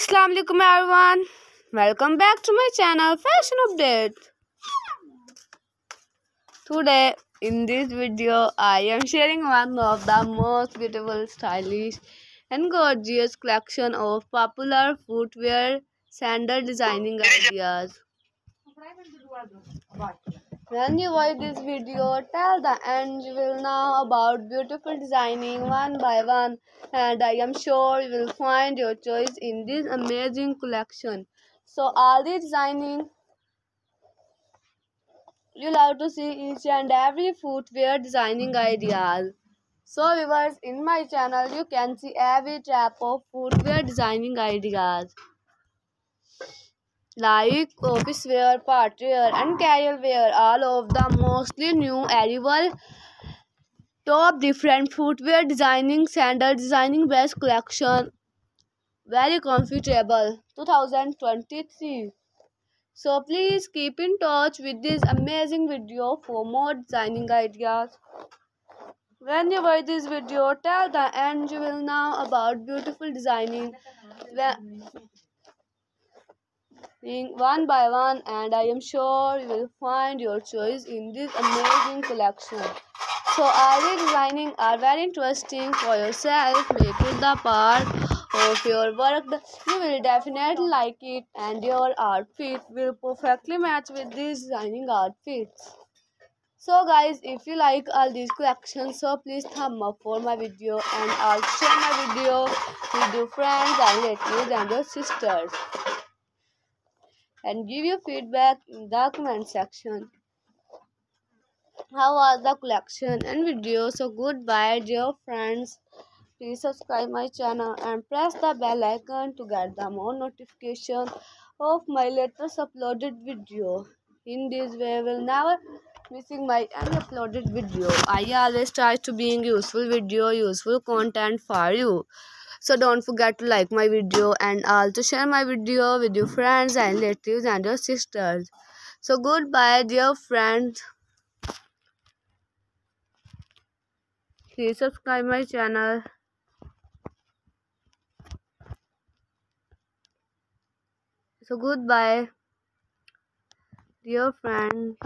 Assalamu alaikum everyone. Welcome back to my channel Fashion Update. Today in this video I am sharing one of the most beautiful, stylish and gorgeous collection of popular footwear sandal designing ideas. When you watch this video till the end, you will know about beautiful designing one by one, and I am sure you will find your choice in this amazing collection. So, all the designing you love to see each and every footwear designing ideas. So, viewers, in my channel, you can see every type of footwear designing ideas like office wear, party wear, and casual wear. All of the mostly new arrival top different footwear designing, sandal designing, best collection. Very comfortable 2023. So please keep in touch with this amazing video for more designing ideas. When you watch this video tell the end, you will know about beautiful designing one by one and I am sure you will find your choice in this amazing collection. So the designing are very interesting for yourself. Make it the part of your work. You will definitely like it and your outfit will perfectly match with these designing outfits. So guys, if you like all these collections, so please thumb up for my video and also share my video with your friends and relatives and your sisters and give your feedback in the comment section. How was the collection and video? So goodbye dear friends. Please subscribe my channel and press the bell icon to get the more notification of my latest uploaded video. In this way, will never missing my any uploaded video. I always try to being useful video, useful content for you so don't forget to like my video and also share my video with your friends and relatives and your sisters. So goodbye dear friends. Please subscribe my channel. So goodbye dear friends